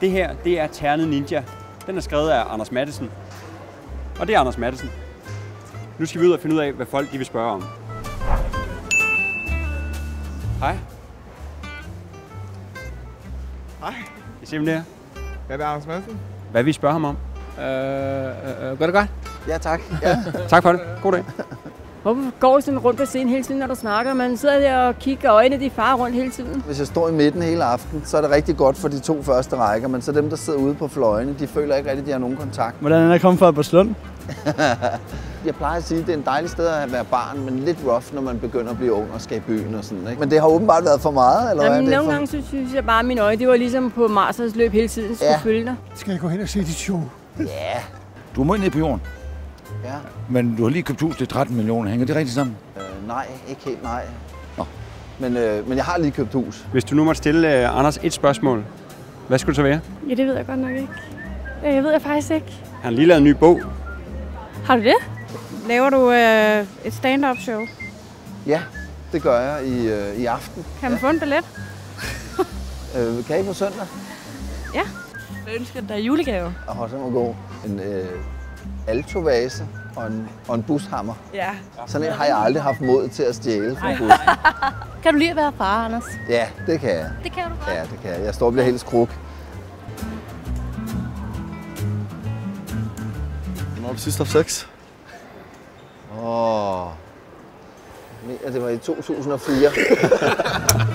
Det her, det er Ternet Ninja. Den er skrevet af Anders Mattesen. Og det er Anders Mattesen. Nu skal vi ud og finde ud af, hvad folk de vil spørge om. Hej. Hej. I ser, hvem det er? Ja, det er Anders Madsen. Hvad vil I spørge ham om? Øh, øh, øh, gør det godt? Ja, tak. Ja. Tak for det. God dag. Hvorfor går du sådan rundt på scenen hele tiden, når du snakker? Man sidder der og kigger, og øjnene de farer rundt hele tiden. Hvis jeg står i midten hele aften, så er det rigtig godt for de to første rækker, men så dem, der sidder ude på fløjene, de føler ikke rigtig, at de har nogen kontakt. Hvordan er det kommet fra Albertslund? Jeg plejer at sige, at det er en dejlig sted at være barn, men lidt rough, når man begynder at blive ung og skal i byen og sådan. Ikke? Men det har åbenbart været for meget, eller Jamen, hvad? er det nogle for... gange så synes jeg bare, at mine øjne, det var ligesom på Mars' løb hele tiden, skulle Ja. følge dig. Skal jeg gå hen og se dit show? Ja, Du må ned på jorden, ja. men du har lige købt hus til 13 millioner. Hænger det rigtigt sammen? Øh, nej, ikke helt nej. Nå. Men, øh, men jeg har lige købt hus. Hvis du nu måtte stille uh, Anders et spørgsmål, hvad skulle det så være? Ja, det ved jeg godt nok ikke. Ja, Jeg ved jeg faktisk ikke. Han har lige lavet en ny bog. Har du det? Laver du øh, et stand-up show? Ja, det gør jeg i, øh, i aften. Kan man få en billet? Øh, kan I på søndag? Hvad ønsker du dig julegave? Og så må gå en øh, altovase og en, og en bushammer. Ja. Sådan en har jeg aldrig haft mod til at stjæle fra bussen. Kan du lige at være far, Anders? Ja, det kan jeg. Det kan du godt. Ja, det kan jeg. Jeg står og bliver helt skruk. Når du sidst haft sex? Åh. Jeg mener, det var i 2004.